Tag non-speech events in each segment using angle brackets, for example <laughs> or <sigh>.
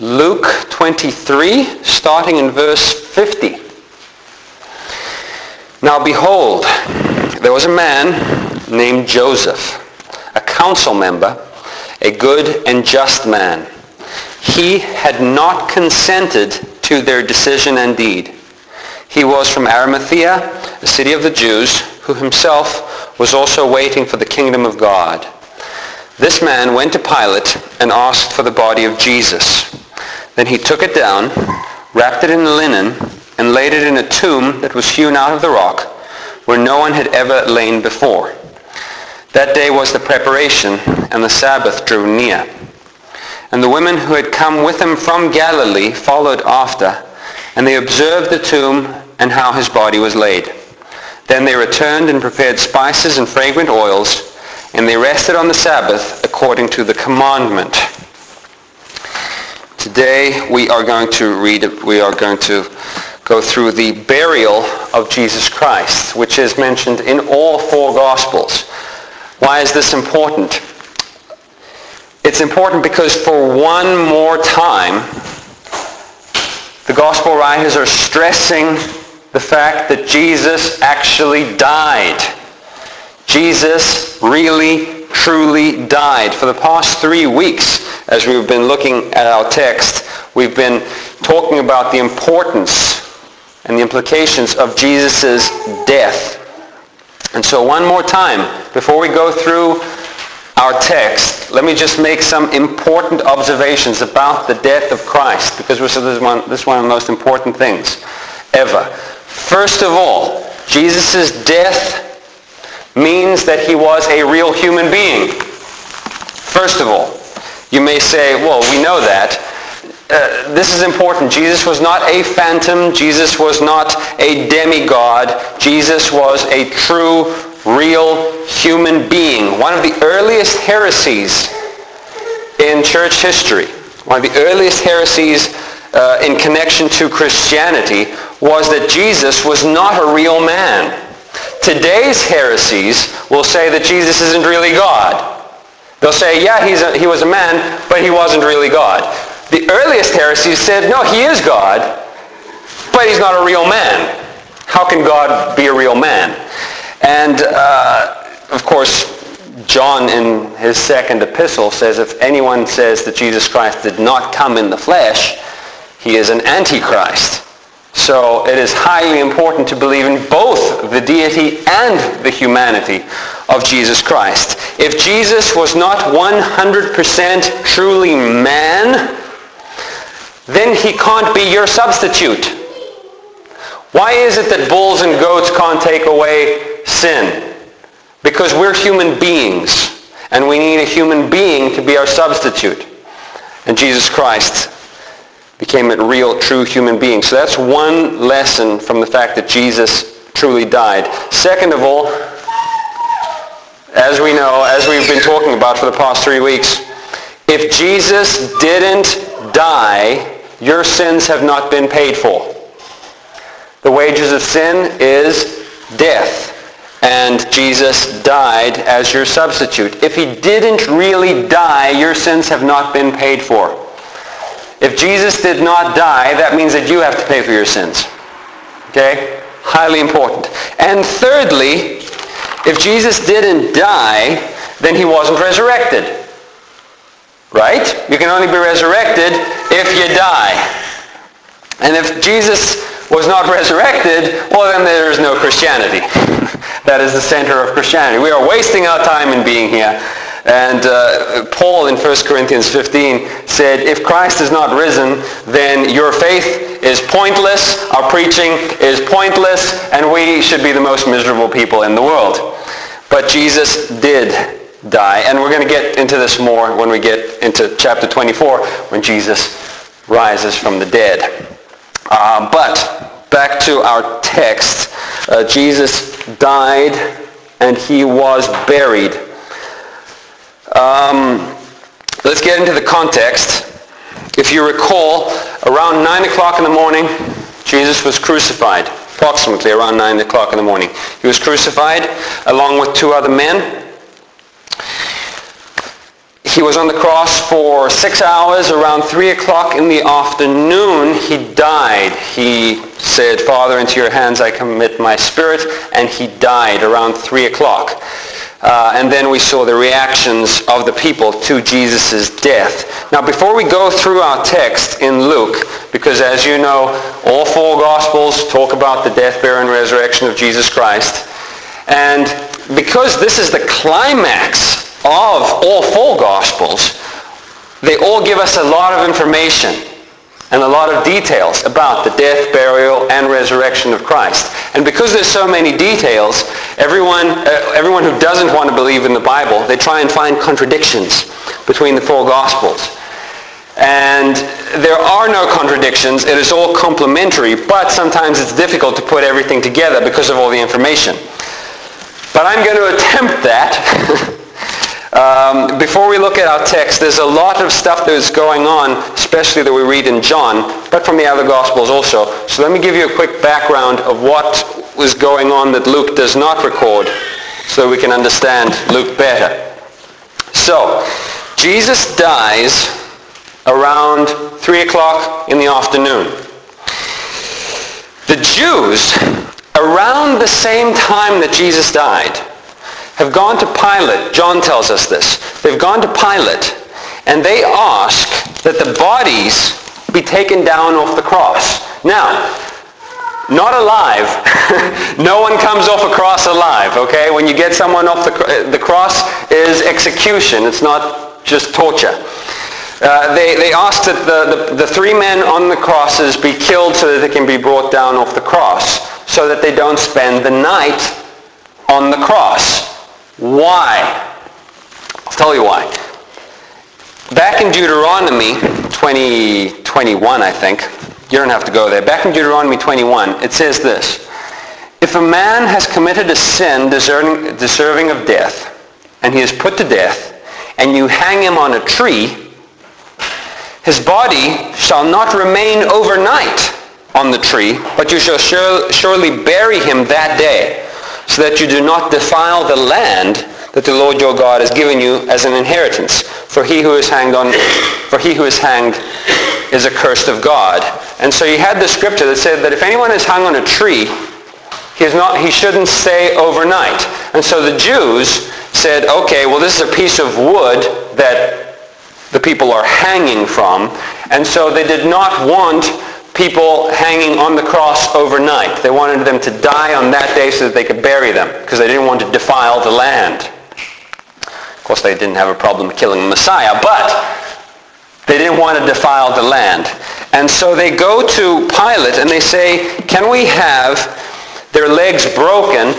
Luke 23, starting in verse 50. Now behold, there was a man named Joseph, a council member, a good and just man. He had not consented to their decision and deed. He was from Arimathea, a city of the Jews, who himself was also waiting for the kingdom of God. This man went to Pilate and asked for the body of Jesus. Then he took it down, wrapped it in linen, and laid it in a tomb that was hewn out of the rock, where no one had ever lain before. That day was the preparation, and the Sabbath drew near. And the women who had come with him from Galilee followed after, and they observed the tomb and how his body was laid. Then they returned and prepared spices and fragrant oils, and they rested on the Sabbath according to the commandment. Today we are going to read, we are going to go through the burial of Jesus Christ, which is mentioned in all four Gospels. Why is this important? It's important because for one more time, the Gospel writers are stressing the fact that Jesus actually died. Jesus really, truly died. For the past three weeks, as we've been looking at our text, we've been talking about the importance and the implications of Jesus' death. And so one more time, before we go through our text, let me just make some important observations about the death of Christ, because this is one, this is one of the most important things ever. First of all, Jesus' death means that he was a real human being. First of all, you may say, well, we know that. Uh, this is important. Jesus was not a phantom. Jesus was not a demigod. Jesus was a true, real human being. One of the earliest heresies in church history, one of the earliest heresies uh, in connection to Christianity was that Jesus was not a real man. Today's heresies will say that Jesus isn't really God. They'll say, yeah, a, he was a man, but he wasn't really God. The earliest heresies said, no, he is God, but he's not a real man. How can God be a real man? And, uh, of course, John in his second epistle says if anyone says that Jesus Christ did not come in the flesh, he is an antichrist. So it is highly important to believe in both the deity and the humanity of Jesus Christ. If Jesus was not 100% truly man, then he can't be your substitute. Why is it that bulls and goats can't take away sin? Because we're human beings, and we need a human being to be our substitute. And Jesus Christ became a real, true human being. So that's one lesson from the fact that Jesus truly died. Second of all, as we know, as we've been talking about for the past three weeks, if Jesus didn't die, your sins have not been paid for. The wages of sin is death. And Jesus died as your substitute. If he didn't really die, your sins have not been paid for. If Jesus did not die, that means that you have to pay for your sins. Okay? Highly important. And thirdly, if Jesus didn't die, then he wasn't resurrected. Right? You can only be resurrected if you die. And if Jesus was not <laughs> resurrected, well then there is no Christianity. <laughs> that is the center of Christianity. We are wasting our time in being here. And uh, Paul in 1 Corinthians 15 said, if Christ is not risen, then your faith is pointless, our preaching is pointless, and we should be the most miserable people in the world. But Jesus did die. And we're going to get into this more when we get into chapter 24 when Jesus rises from the dead. Uh, but back to our text. Uh, Jesus died and he was buried. Um, let's get into the context. If you recall, around 9 o'clock in the morning, Jesus was crucified, approximately around 9 o'clock in the morning. He was crucified along with two other men he was on the cross for six hours. Around 3 o'clock in the afternoon, he died. He said, Father, into your hands I commit my spirit. And he died around 3 o'clock. Uh, and then we saw the reactions of the people to Jesus' death. Now, before we go through our text in Luke, because as you know, all four Gospels talk about the death, burial, and resurrection of Jesus Christ. And because this is the climax of all four Gospels, they all give us a lot of information and a lot of details about the death, burial, and resurrection of Christ. And because there's so many details, everyone, uh, everyone who doesn't want to believe in the Bible, they try and find contradictions between the four Gospels. And there are no contradictions. It is all complementary, but sometimes it's difficult to put everything together because of all the information. But I'm going to attempt that <laughs> Um, before we look at our text, there's a lot of stuff that is going on, especially that we read in John, but from the other Gospels also. So let me give you a quick background of what was going on that Luke does not record so we can understand Luke better. So, Jesus dies around 3 o'clock in the afternoon. The Jews, around the same time that Jesus died, have gone to Pilate. John tells us this. They've gone to Pilate and they ask that the bodies be taken down off the cross. Now, not alive. <laughs> no one comes off a cross alive, okay? When you get someone off the, the cross is execution. It's not just torture. Uh, they, they ask that the, the, the three men on the crosses be killed so that they can be brought down off the cross so that they don't spend the night on the cross. Why? I'll tell you why. Back in Deuteronomy 20, 21, I think, you don't have to go there. Back in Deuteronomy 21, it says this. If a man has committed a sin deserving, deserving of death, and he is put to death, and you hang him on a tree, his body shall not remain overnight on the tree, but you shall surely bury him that day so that you do not defile the land that the Lord your God has given you as an inheritance. For he who is hanged on, for he who is hanged is accursed of God. And so you had the scripture that said that if anyone is hung on a tree, he's not, he shouldn't stay overnight. And so the Jews said, okay, well this is a piece of wood that the people are hanging from. And so they did not want people hanging on the cross overnight. They wanted them to die on that day so that they could bury them because they didn't want to defile the land. Of course, they didn't have a problem killing the Messiah, but they didn't want to defile the land. And so they go to Pilate and they say, can we have their legs broken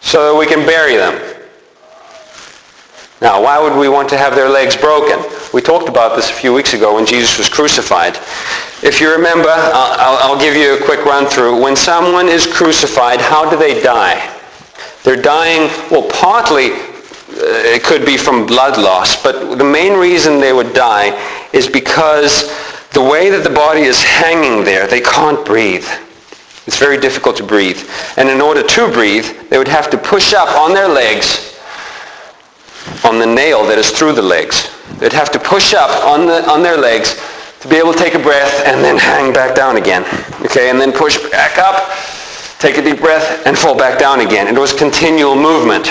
so that we can bury them? Now, why would we want to have their legs broken? We talked about this a few weeks ago when Jesus was crucified. If you remember, I'll, I'll, give you a quick run through. When someone is crucified, how do they die? They're dying, well, partly uh, it could be from blood loss, but the main reason they would die is because the way that the body is hanging there, they can't breathe. It's very difficult to breathe. And in order to breathe, they would have to push up on their legs on the nail that is through the legs. They'd have to push up on, the, on their legs to be able to take a breath and then hang back down again. Okay, and then push back up, take a deep breath, and fall back down again. It was continual movement.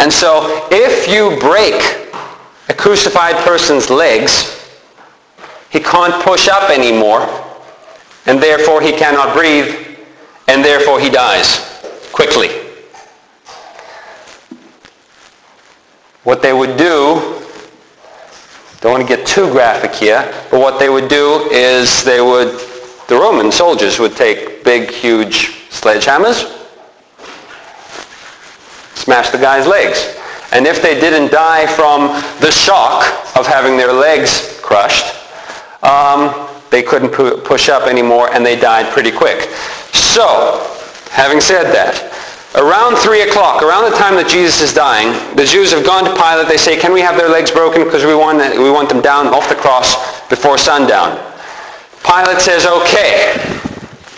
And so if you break a crucified person's legs, he can't push up anymore, and therefore he cannot breathe, and therefore he dies quickly. What they would do don't want to get too graphic here, but what they would do is they would, the Roman soldiers would take big, huge sledgehammers, smash the guy's legs. And if they didn't die from the shock of having their legs crushed, um, they couldn't pu- push up anymore and they died pretty quick. So, having said that, Around 3 o'clock, around the time that Jesus is dying, the Jews have gone to Pilate. They say, can we have their legs broken because we want, we want them down off the cross before sundown. Pilate says, okay,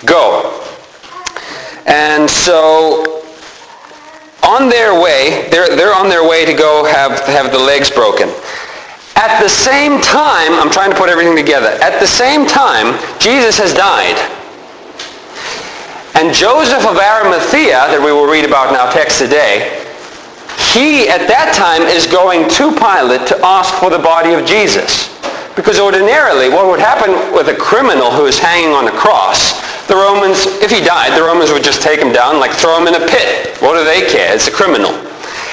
go. And so on their way, they're, they're on their way to go have, have the legs broken. At the same time, I'm trying to put everything together. At the same time, Jesus has died. And Joseph of Arimathea, that we will read about in our text today, he at that time is going to Pilate to ask for the body of Jesus. Because ordinarily, what would happen with a criminal who is hanging on a cross, the Romans, if he died, the Romans would just take him down, like throw him in a pit. What do they care? It's a criminal.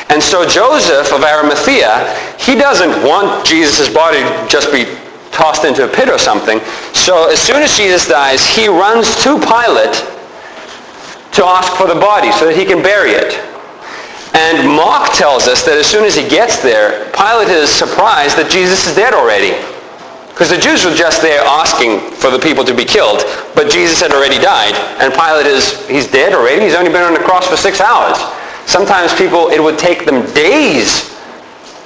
And so Joseph of Arimathea, he doesn't want Jesus' body to just be tossed into a pit or something. So as soon as Jesus dies, he runs to Pilate to ask for the body so that he can bury it. And Mark tells us that as soon as he gets there, Pilate is surprised that Jesus is dead already. Because the Jews were just there asking for the people to be killed, but Jesus had already died. And Pilate is, he's dead already? He's only been on the cross for six hours. Sometimes people, it would take them days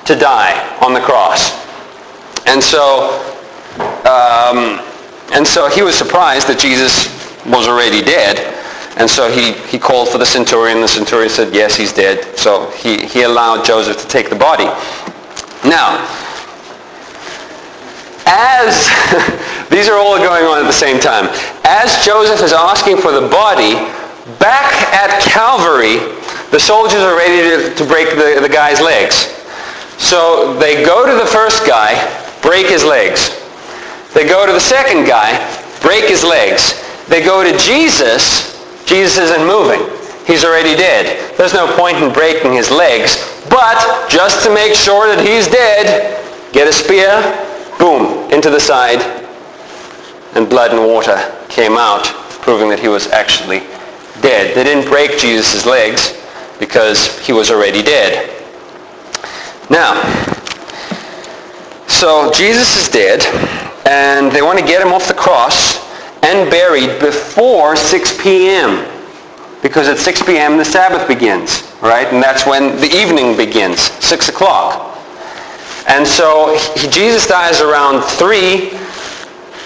to die on the cross. And so, um, and so he was surprised that Jesus was already dead. And so he, he called for the centurion. The centurion said, yes, he's dead. So he, he allowed Joseph to take the body. Now, as <laughs> these are all going on at the same time, as Joseph is asking for the body, back at Calvary, the soldiers are ready to, to break the, the guy's legs. So they go to the first guy, break his legs. They go to the second guy, break his legs. They go to Jesus, Jesus isn't moving. He's already dead. There's no point in breaking his legs. But just to make sure that he's dead, get a spear, boom, into the side, and blood and water came out, proving that he was actually dead. They didn't break Jesus' legs because he was already dead. Now, so Jesus is dead, and they want to get him off the cross and buried before 6 p.m. Because at 6 p.m. the Sabbath begins, right? And that's when the evening begins, 6 o'clock. And so he, Jesus dies around 3.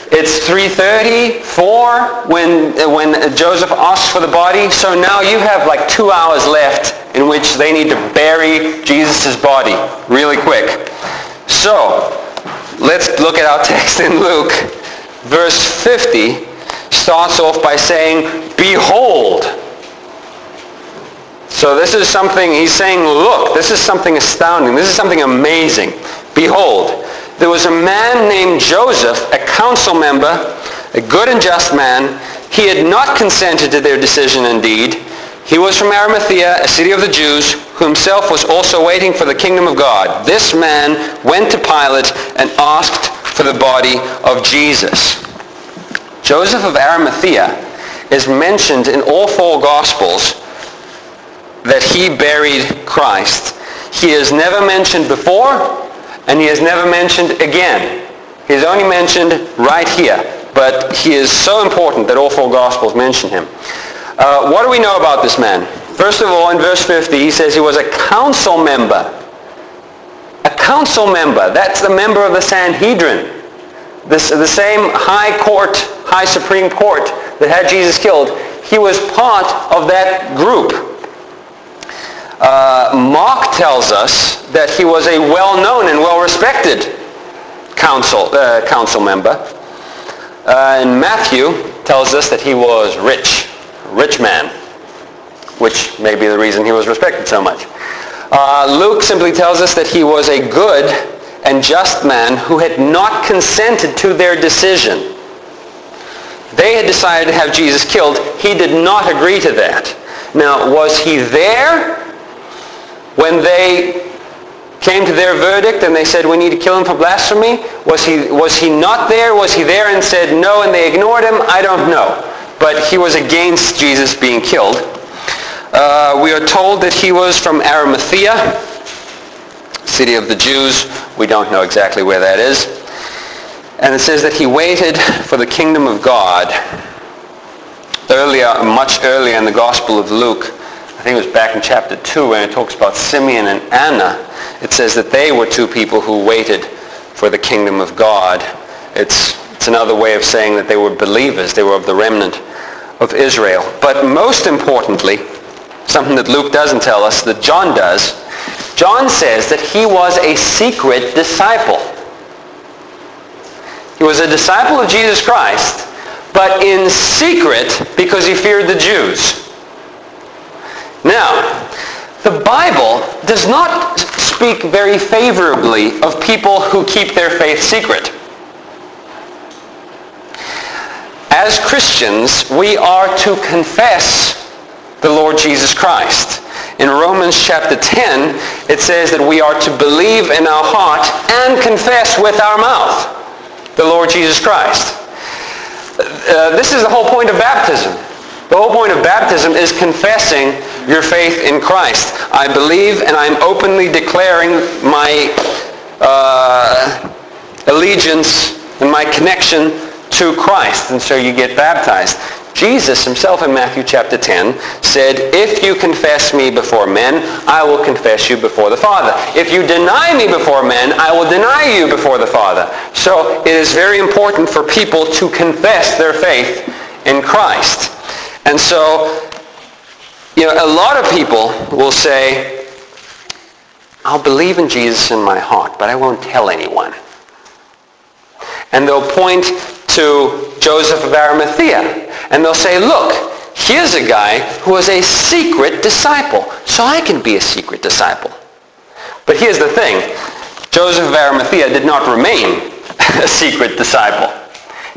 It's 3.30, 4 when, uh, when Joseph asks for the body. So now you have like two hours left in which they need to bury Jesus' body really quick. So let's look at our <laughs> text in Luke. Verse 50 starts off by saying, Behold. So this is something, he's saying, look, this is something astounding. This is something amazing. Behold, there was a man named Joseph, a council member, a good and just man. He had not consented to their decision indeed. He was from Arimathea, a city of the Jews, who himself was also waiting for the kingdom of God. This man went to Pilate and asked for the body of Jesus. Joseph of Arimathea is mentioned in all four Gospels that he buried Christ. He is never mentioned before, and he is never mentioned again. He is only mentioned right here, but he is so important that all four Gospels mention him. Uh, what do we know about this man? First of all, in verse 50, he says he was a council member. A council member. That's the member of the Sanhedrin. This, the same high court, high supreme court that had Jesus killed, he was part of that group. Uh, Mark tells us that he was a well-known and well-respected council, uh, council member. Uh, and Matthew tells us that he was rich, rich man, which may be the reason he was respected so much. Uh, Luke simply tells us that he was a good and just man who had not consented to their decision. They had decided to have Jesus killed. He did not agree to that. Now, was he there when they came to their verdict and they said, we need to kill him for blasphemy? Was he, was he not there? Was he there and said no and they ignored him? I don't know. But he was against Jesus being killed. Uh, we are told that he was from Arimathea, city of the Jews. We don't know exactly where that is. And it says that he waited for the kingdom of God. Earlier, much earlier in the Gospel of Luke, I think it was back in chapter 2 when it talks about Simeon and Anna, it says that they were two people who waited for the kingdom of God. It's, it's another way of saying that they were believers. They were of the remnant of Israel. But most importantly, something that Luke doesn't tell us, that John does. John says that he was a secret disciple. He was a disciple of Jesus Christ, but in secret because he feared the Jews. Now, the Bible does not speak very favorably of people who keep their faith secret. As Christians, we are to confess the Lord Jesus Christ. In Romans chapter 10, it says that we are to believe in our heart and confess with our mouth the Lord Jesus Christ. Uh, this is the whole point of baptism. The whole point of baptism is confessing your faith in Christ. I believe and I'm openly declaring my uh, allegiance and my connection to Christ. And so you get baptized. Jesus himself in Matthew chapter 10 said, If you confess me before men, I will confess you before the Father. If you deny me before men, I will deny you before the Father. So it is very important for people to confess their faith in Christ. And so, you know, a lot of people will say, I'll believe in Jesus in my heart, but I won't tell anyone. And they'll point to Joseph of Arimathea and they'll say, look, here's a guy who is a secret disciple, so I can be a secret disciple. But here's the thing. Joseph of Arimathea did not remain <laughs> a secret disciple.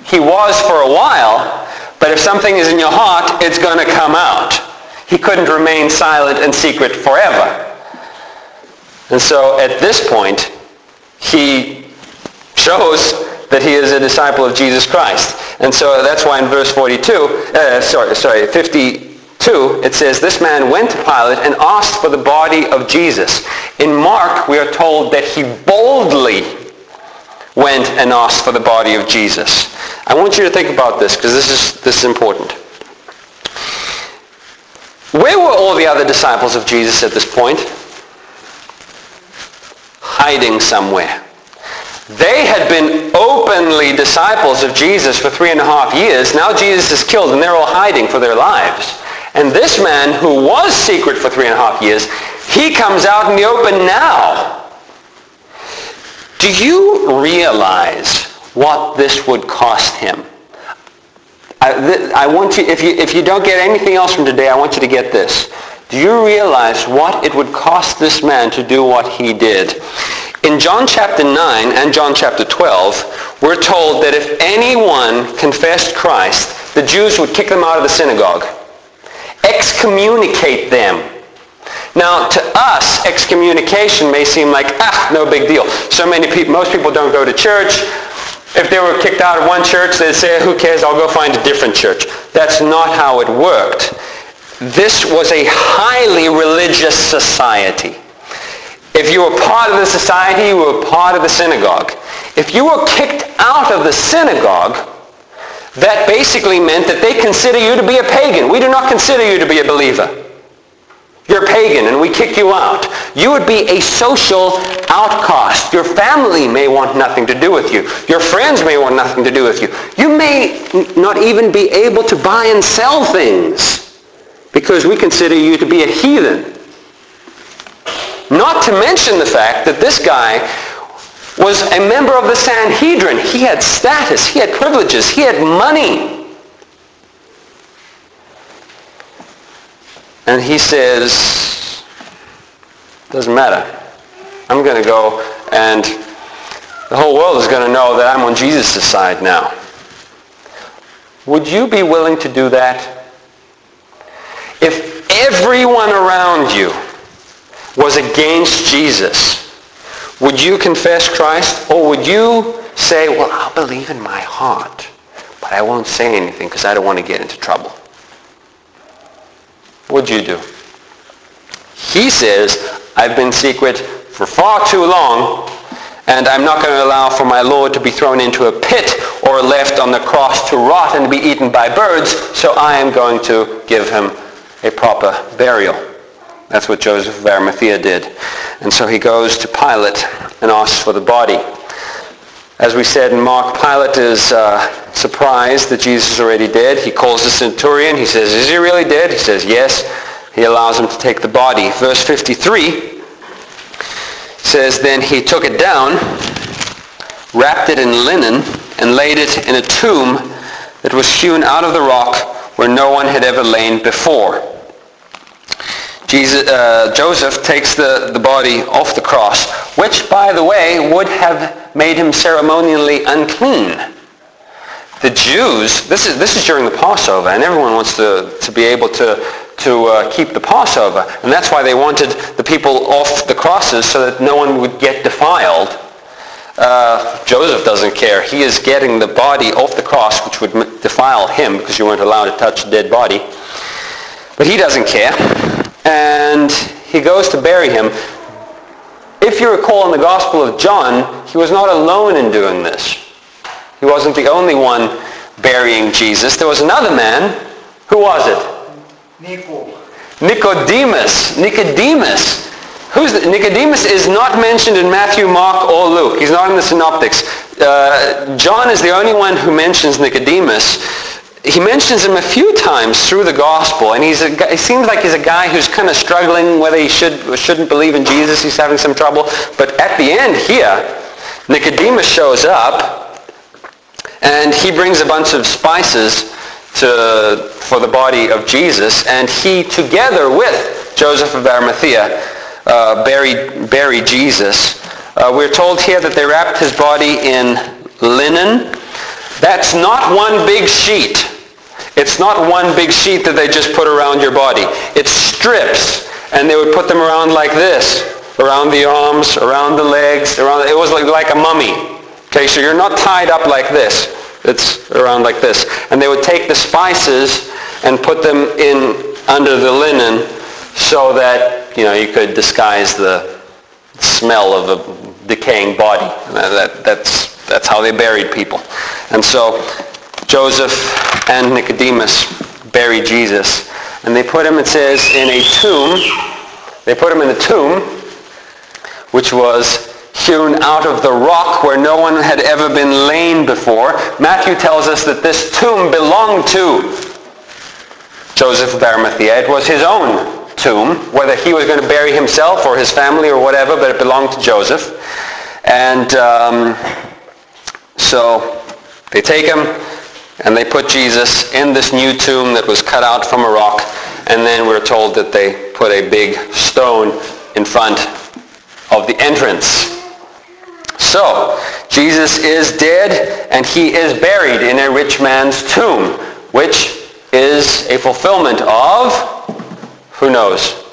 He was for a while, but if something is in your heart, it's going to come out. He couldn't remain silent and secret forever. And so at this point, he shows that he is a disciple of Jesus Christ. And so that's why in verse 42, uh, sorry, sorry, 52, it says, this man went to Pilate and asked for the body of Jesus. In Mark, we are told that he boldly went and asked for the body of Jesus. I want you to think about this because this is, this is important. Where were all the other disciples of Jesus at this point? Hiding somewhere. They had been openly disciples of Jesus for three and a half years. Now Jesus is killed and they're all hiding for their lives. And this man who was secret for three and a half years, he comes out in the open now. Do you realize what this would cost him? I, th- I want you, if you, if you don't get anything else from today, I want you to get this. Do you realize what it would cost this man to do what he did? In John chapter 9 and John chapter 12, we're told that if anyone confessed Christ, the Jews would kick them out of the synagogue, excommunicate them. Now, to us, excommunication may seem like, ah, no big deal. So many people, most people don't go to church. If they were kicked out of one church, they'd say, who cares, I'll go find a different church. That's not how it worked. This was a highly religious society. If you were part of the society, you were part of the synagogue. If you were kicked out of the synagogue, that basically meant that they consider you to be a pagan. We do not consider you to be a believer. You're pagan and we kick you out. You would be a social outcast. Your family may want nothing to do with you. Your friends may want nothing to do with you. You may not even be able to buy and sell things because we consider you to be a heathen. Not to mention the fact that this guy was a member of the Sanhedrin. He had status. He had privileges. He had money. And he says, doesn't matter. I'm going to go and the whole world is going to know that I'm on Jesus' side now. Would you be willing to do that? If everyone around you was against Jesus, would you confess Christ or would you say, well, I'll believe in my heart, but I won't say anything because I don't want to get into trouble? What'd you do? He says, I've been secret for far too long and I'm not going to allow for my Lord to be thrown into a pit or left on the cross to rot and be eaten by birds, so I am going to give him a proper burial. That's what Joseph of Arimathea did. And so he goes to Pilate and asks for the body. As we said in Mark, Pilate is uh, surprised that Jesus is already dead. He calls the centurion. He says, is he really dead? He says, yes. he allows him to take the body. Verse 53 says, Then he took it down, wrapped it in linen, and laid it in a tomb that was hewn out of the rock where no one had ever lain before. Jesus, uh, Joseph takes the, the body off the cross, which, by the way, would have made him ceremonially unclean. The Jews, this is, this is during the Passover, and everyone wants to, to be able to, to uh, keep the Passover. And that's why they wanted the people off the crosses so that no one would get defiled. Uh, Joseph doesn't care. He is getting the body off the cross, which would defile him because you weren't allowed to touch a dead body. But he doesn't care and he goes to bury him. If you recall in the Gospel of John, he was not alone in doing this. He wasn't the only one burying Jesus. There was another man. Who was it? Nico. Nicodemus. Nicodemus. Who's the, Nicodemus is not mentioned in Matthew, Mark, or Luke. He's not in the synoptics. Uh, John is the only one who mentions Nicodemus he mentions him a few times through the gospel, and he's a, he seems like he's a guy who's kind of struggling whether he should or shouldn't believe in Jesus. He's having some trouble. But at the end here, Nicodemus shows up, and he brings a bunch of spices to, for the body of Jesus, and he, together with Joseph of Arimathea, uh, buried, Jesus. Uh, we're told here that they wrapped his body in linen, that's not one big sheet. It's not one big sheet that they just put around your body. It's strips, and they would put them around like this, around the arms, around the legs, around. It was like, like a mummy. Okay, so you're not tied up like this. It's around like this. And they would take the spices and put them in under the linen so that, you know, you could disguise the smell of a decaying body. That, that's that's how they buried people. And so Joseph and Nicodemus buried Jesus. And they put him, it says, in a tomb. They put him in a tomb, which was hewn out of the rock where no one had ever been lain before. Matthew tells us that this tomb belonged to Joseph of Arimathea. It was his own tomb, whether he was going to bury himself or his family or whatever, but it belonged to Joseph. And um, so they take him and they put Jesus in this new tomb that was cut out from a rock. And then we're told that they put a big stone in front of the entrance. So, Jesus is dead and he is buried in a rich man's tomb, which is a fulfillment of, who knows?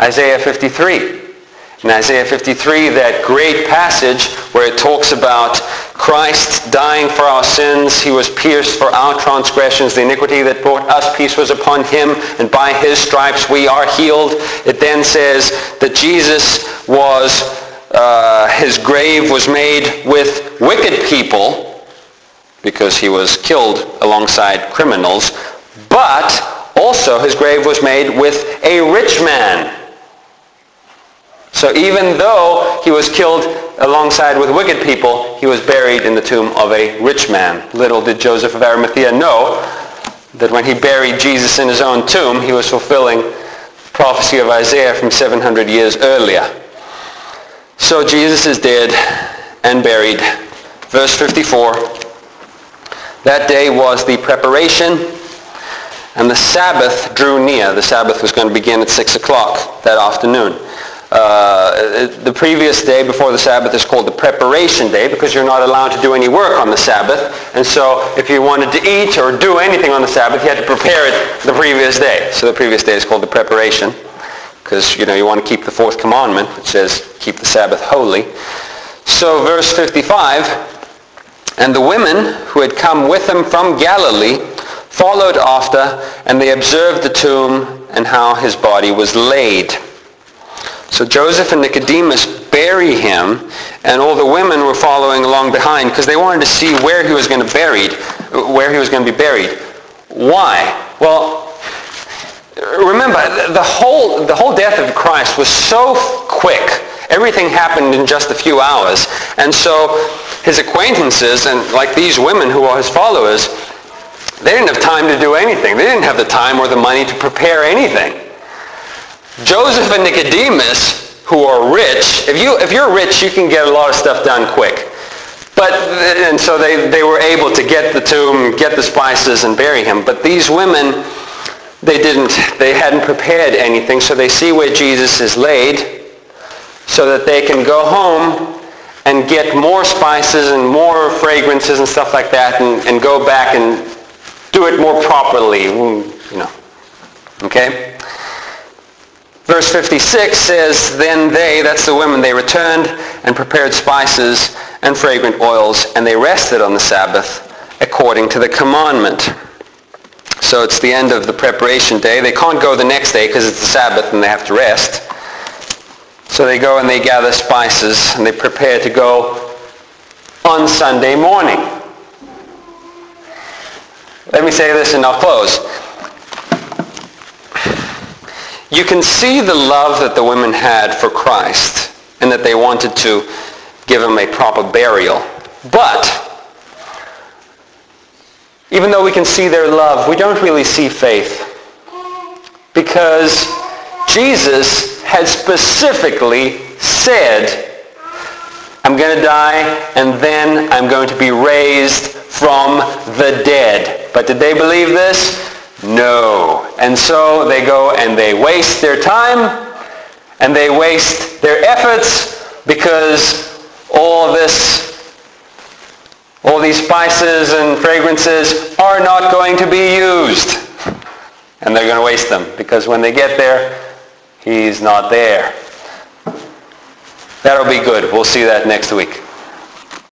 Isaiah 53. In Isaiah 53, that great passage where it talks about Christ dying for our sins, he was pierced for our transgressions, the iniquity that brought us peace was upon him, and by his stripes we are healed. It then says that Jesus was, uh, his grave was made with wicked people because he was killed alongside criminals, but also his grave was made with a rich man so even though he was killed alongside with wicked people, he was buried in the tomb of a rich man. Little did Joseph of Arimathea know that when he buried Jesus in his own tomb, he was fulfilling prophecy of Isaiah from 700 years earlier. So Jesus is dead and buried. Verse 54. That day was the preparation and the Sabbath drew near. The Sabbath was going to begin at 6 o'clock that afternoon. Uh, the previous day before the Sabbath is called the preparation day because you're not allowed to do any work on the Sabbath. And so if you wanted to eat or do anything on the Sabbath, you had to prepare it the previous day. So the previous day is called the preparation because you know you want to keep the fourth commandment, which says keep the Sabbath holy. So verse 55, and the women who had come with him from Galilee followed after, and they observed the tomb and how his body was laid. So Joseph and Nicodemus bury him, and all the women were following along behind because they wanted to see where he was going to buried, where he was going to be buried. Why? Well, remember the whole the whole death of Christ was so quick. Everything happened in just a few hours, and so his acquaintances and like these women who are his followers, They didn't have time to do anything. They didn't have the time or the money to prepare anything. Joseph and Nicodemus, who are rich, if, you, if you're rich, you can get a lot of stuff done quick. But, and so they, they were able to get the tomb, get the spices, and bury him. But these women, they didn't, they hadn't prepared anything, so they see where Jesus is laid so that they can go home and get more spices and more fragrances and stuff like that and, and go back and do it more properly, you know. Okay? Verse 56 says, Then they, that's the women, they returned and prepared spices and fragrant oils, and they rested on the Sabbath according to the commandment. So it's the end of the preparation day. They can't go the next day because it's the Sabbath and they have to rest. So they go and they gather spices and they prepare to go on Sunday morning. Let me say this and I'll close. You can see the love that the women had for Christ and that they wanted to give him a proper burial. But even though we can see their love, we don't really see faith. Because Jesus had specifically said, I'm going to die and then I'm going to be raised from the dead. But did they believe this? No. And so they go and they waste their time and they waste their efforts because all this, all these spices and fragrances are not going to be used. And they're going to waste them because when they get there, he's not there. That'll be good. We'll see that next week.